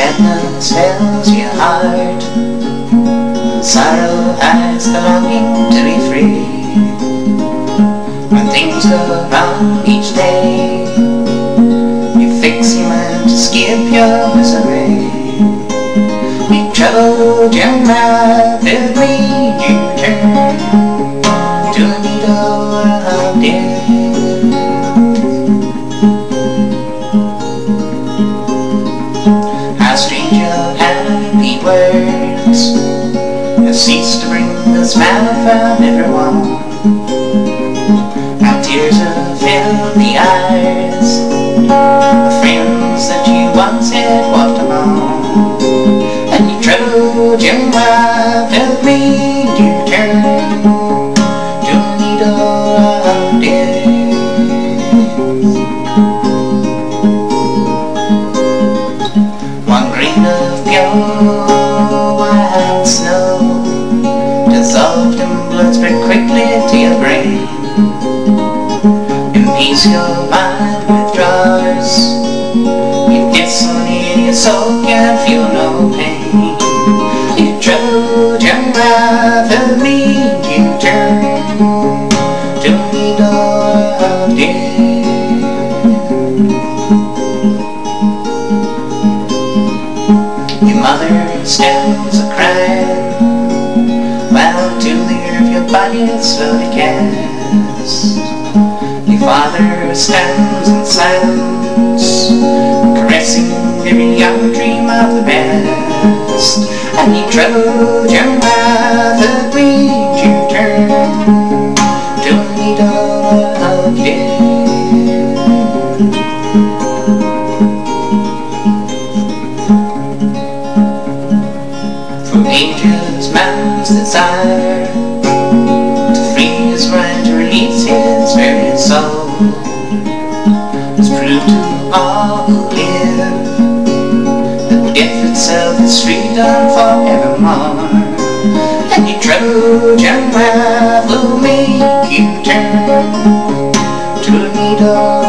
Sadness fills your heart. Sorrow has the longing to be free. When things go wrong each day You fix your mind to skip your misery. You troubled your mind will you turn To a needle of death Strange happy words Have ceased to bring a smile from everyone. How tears have filled the eyes Of friends that you once had walked among. And you troubled your wife and made you turn To a needle of death Dissolved in blood spread quickly to your brain. In peace your mind with withdraws You dissonate your soul can feel no pain. You and lead you turn To a needle of death Your mother stands a crying the is slowly cast Your father stands in silence Caressing every young dream of the past. And you troubled your mouth and lead you turn. To a needle of ages man's desire Has proved to all who live That death itself is freedom forevermore. And your Trojan wife will make you turn To a needle